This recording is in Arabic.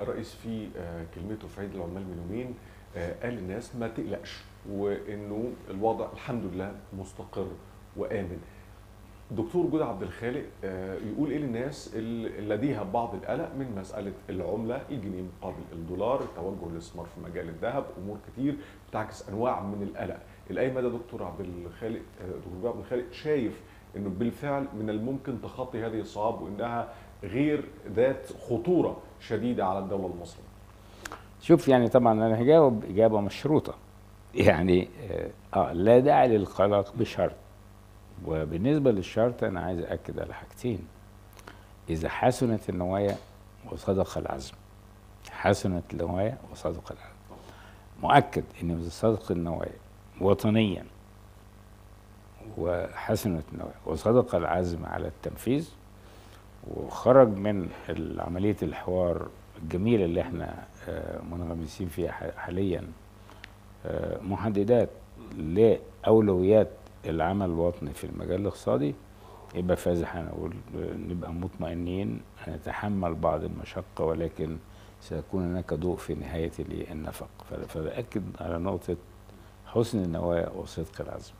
الرئيس في آه، كلمته في عيد العمال من يومين آه، قال للناس ما تقلقش وإنه الوضع الحمد لله مستقر وآمن. دكتور جود عبد الخالق آه، يقول إيه للناس اللي لديها بعض القلق من مسألة العملة؟ الجنيه مقابل الدولار التوجه للاستثمار في مجال الذهب أمور كتير بتعكس أنواع من القلق. إلى أي مدى دكتور عبد الخالق دكتور عبد الخالق شايف إنه بالفعل من الممكن تخطي هذه الصعاب وإنها غير ذات خطورة شديدة على الدولة المصرية. شوف يعني طبعا أنا هجاوب إجابة مشروطة. يعني آه، آه لا داعي للقلق بشرط. وبالنسبة للشرط أنا عايز اكد على حاجتين. إذا حسنت النوايا وصدق العزم. حسنت النوايا وصدق العزم. مؤكد إن إذا صدق النوايا وطنيا وحسنت النوايا وصدق العزم على التنفيذ وخرج من عملية الحوار الجميلة اللي إحنا آه، منغمسين فيها حاليا آه، محددات لأولويات العمل الوطني في المجال الاقتصادي. يبقى فاز هنقول نبقى مطمئنين نتحمل بعض المشقة ولكن سيكون هناك ضوء في نهاية النفق. فباكد على نقطة حسن النوايا وصدق العزم.